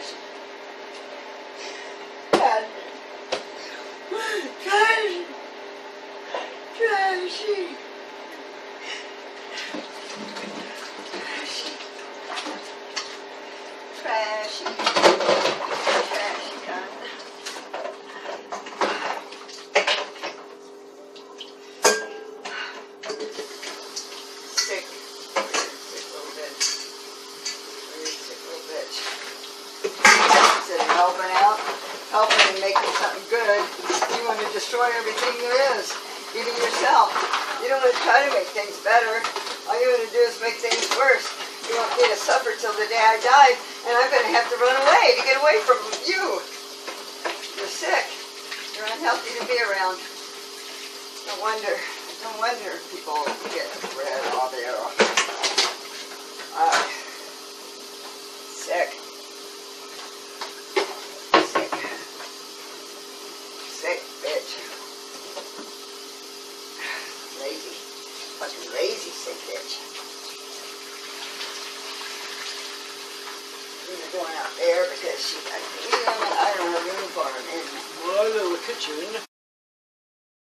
Trash. God. Trash. Trashy. Trashy. Trashy. Helping out, helping and making something good, you want to destroy everything there is, even yourself. You don't want to try to make things better. All you want to do is make things worse. You want me to suffer till the day I die, and I'm going to have to run away to get away from you. You're sick. You're unhealthy to be around. No wonder. No wonder people get red all there. Uh. Sick. Sick bitch. Lazy. Fucking lazy sick bitch. She's going out there because she got, I don't have for him in My little kitchen.